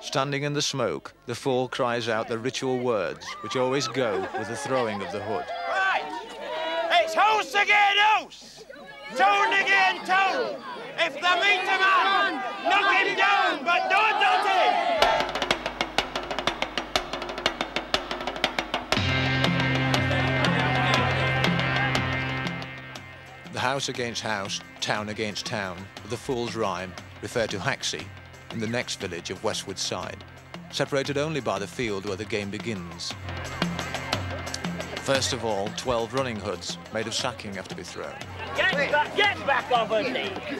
Standing in the smoke, the fool cries out the ritual words, which always go with the throwing of the hood. Right! It's house again house! Tone again tone! If the meet a man, knock him down, but don't dot him! The house against house, town against town, the fool's rhyme, refer to Haxey, in the next village of Westwood Side, separated only by the field where the game begins. First of all, 12 running hoods made of sacking have to be thrown. Get back, get back off her.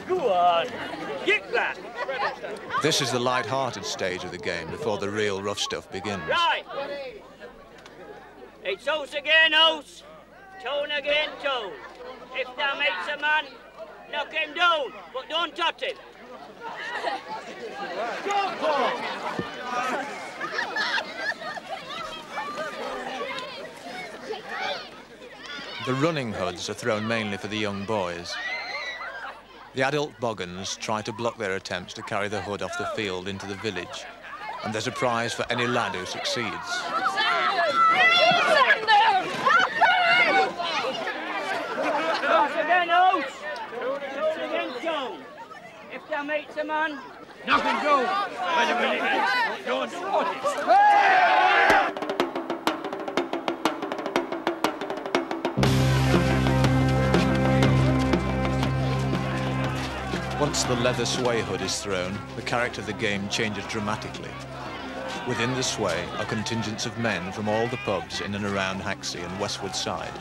Go on. Get back. This is the light-hearted stage of the game before the real rough stuff begins. Right. It's house again, house. Tone again, tone. If thou makes a man, knock him down, but don't touch him. The running hoods are thrown mainly for the young boys. The adult boggans try to block their attempts to carry the hood off the field into the village, and there's a prize for any lad who succeeds. If thou meet a man, nothing him down. Wait a minute, don't touch him. Once the leather sway hood is thrown, the character of the game changes dramatically. Within the sway are contingents of men from all the pubs in and around Haxey and Westwood Side,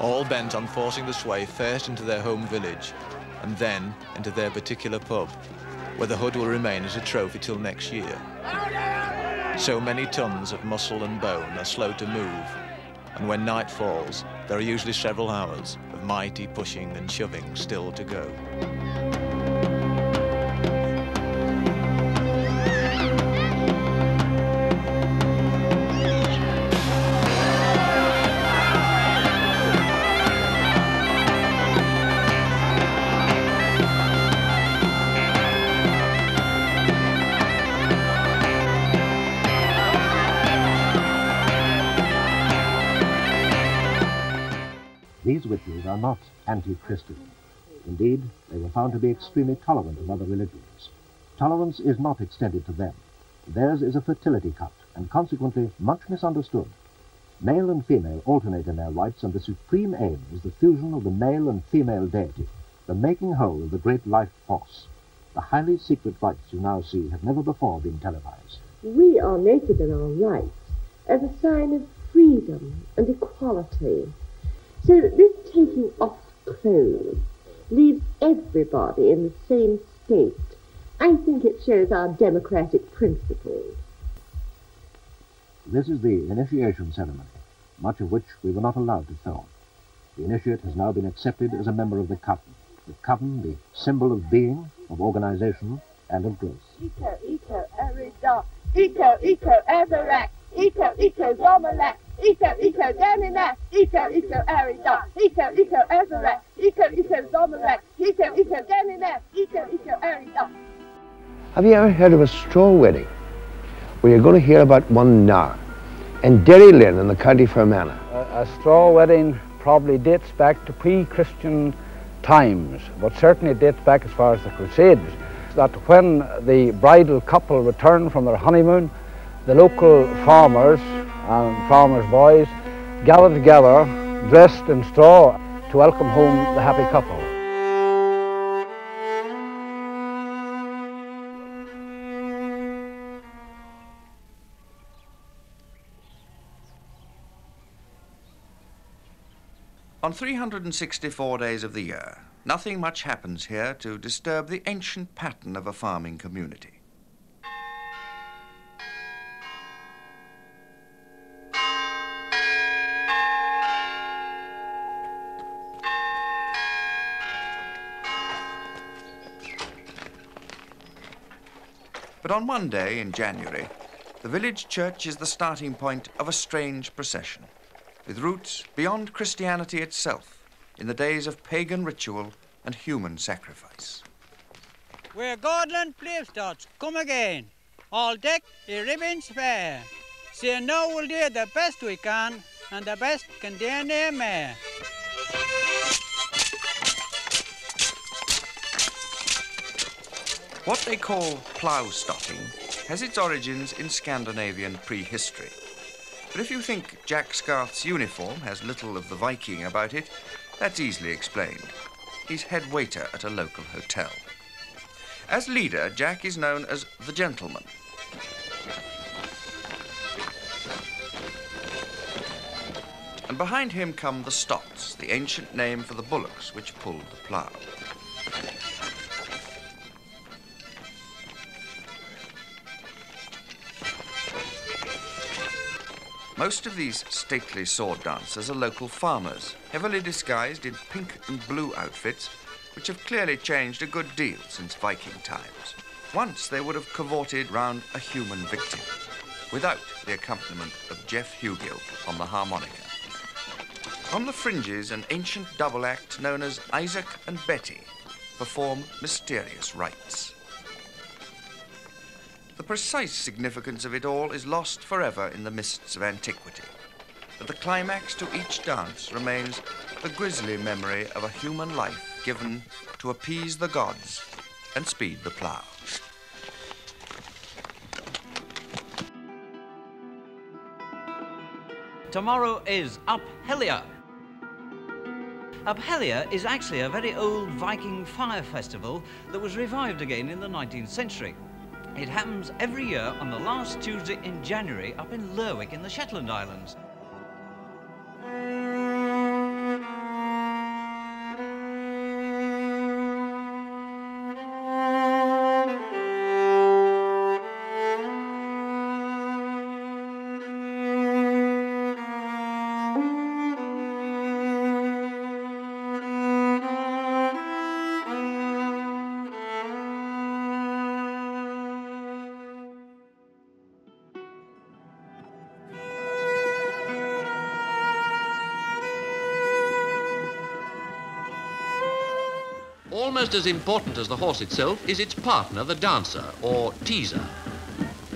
all bent on forcing the sway first into their home village and then into their particular pub, where the hood will remain as a trophy till next year. So many tons of muscle and bone are slow to move, and when night falls, there are usually several hours of mighty pushing and shoving still to go. Are not anti-Christian. Indeed, they were found to be extremely tolerant of other religions. Tolerance is not extended to them. Theirs is a fertility cult, and consequently much misunderstood. Male and female alternate in their rites, and the supreme aim is the fusion of the male and female deity, the making whole of the great life force. The highly secret rites you now see have never before been televised. We are naked in our rights as a sign of freedom and equality. So that this taking off clothes leaves everybody in the same state. I think it shows our democratic principles. This is the initiation ceremony, much of which we were not allowed to film. The initiate has now been accepted as a member of the coven. The coven, the symbol of being, of organization, and of growth. Eco, eco, erida. Eco, eco, everak. Eco, eco, zomalak. Eco, eco, danina. Eco, eco, erida. Eco, eco, everak. Eco, eco, zomalak. Eco, eco, danina. Eco, eco, erida. Have you ever heard of a straw wedding? Well, you're going to hear about one now. In Derrylin in the county Fermanagh. A, a straw wedding probably dates back to pre-Christian times, but certainly dates back as far as the Crusades. That when the bridal couple returned from their honeymoon, the local farmers and farmers' boys gathered together, dressed in straw, to welcome home the happy couple. On 364 days of the year, nothing much happens here to disturb the ancient pattern of a farming community. But on one day in January, the village church is the starting point of a strange procession with roots beyond Christianity itself in the days of pagan ritual and human sacrifice. Where Goathland Play starts, come again. all deck i ribbons fair. See now we'll do the best we can, and the best can do no more. What they call plough stotting has its origins in Scandinavian prehistory. But if you think Jack Scarth's uniform has little of the Viking about it, that's easily explained. He's head waiter at a local hotel. As leader, Jack is known as the gentleman. And behind him come the stots, the ancient name for the bullocks which pulled the plough. Most of these stately sword dancers are local farmers, heavily disguised in pink and blue outfits, which have clearly changed a good deal since Viking times. Once they would have cavorted round a human victim, without the accompaniment of Jeff Hugill on the harmonica. On the fringes, an ancient double act known as Isaac and Betty perform mysterious rites. The precise significance of it all is lost forever in the mists of antiquity. But the climax to each dance remains the grisly memory of a human life given to appease the gods and speed the plough. Tomorrow is Up Helly Aa. Uphellia is actually a very old Viking fire festival that was revived again in the 19th century. It happens every year on the last Tuesday in January up in Lerwick in the Shetland Islands. Almost as important as the horse itself is its partner, the dancer, or teaser.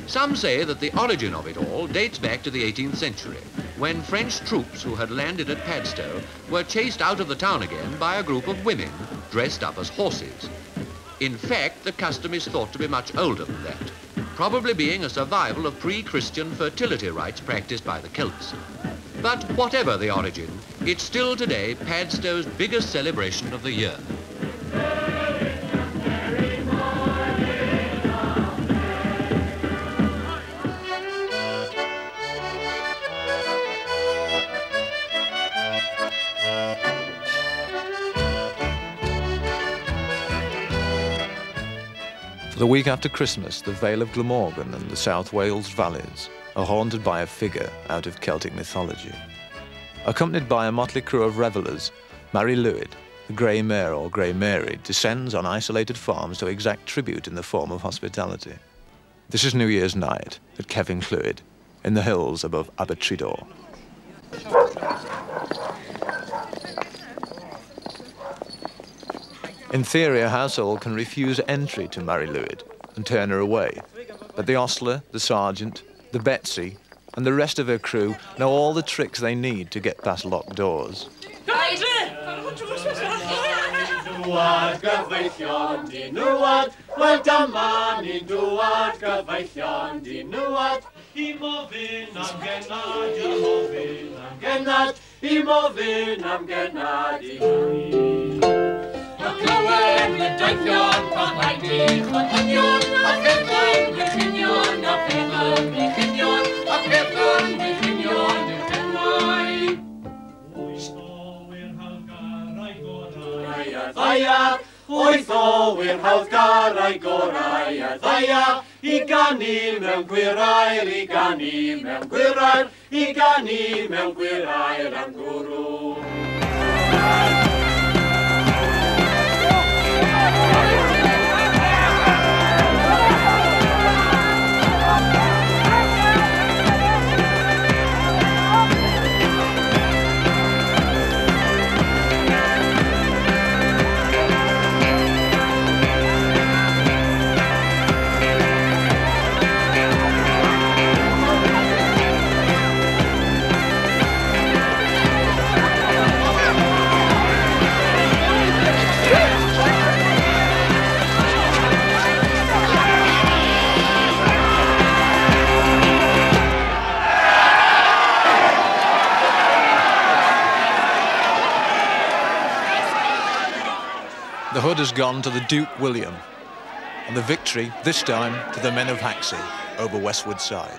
Some say that the origin of it all dates back to the 18th century, when French troops who had landed at Padstow were chased out of the town again by a group of women dressed up as horses. In fact, the custom is thought to be much older than that, probably being a survival of pre-Christian fertility rites practiced by the Celts. But whatever the origin, it's still today Padstow's biggest celebration of the year. The week after Christmas, the Vale of Glamorgan and the South Wales valleys are haunted by a figure out of Celtic mythology. Accompanied by a motley crew of revellers, Mari Lwyd, the Grey Mare or Grey Mary, descends on isolated farms to exact tribute in the form of hospitality. This is New Year's night at Kevin Clwyd, in the hills above Abertridwr. In theory, a household can refuse entry to Mari Lwyd and turn her away. But the ostler, the sergeant, the Betsy, and the rest of her crew know all the tricks they need to get past locked doors. lawen y doethion pan mae di chwanynion a chedlau'n brychunion a pheddau'n brychunion a pheddau'n brychunion y chenwau. Wyth o i'r hawlgarau gorau a ddaia, wyth o i'r hawlgarau gorau a ddaia, i ganu mewn gwirair, i ganu mewn gwirair, i ganu mewn gwirair am gwrw. Thank you. Has gone to the Duke William, and the victory, this time, to the men of Haxey over Westwood Side.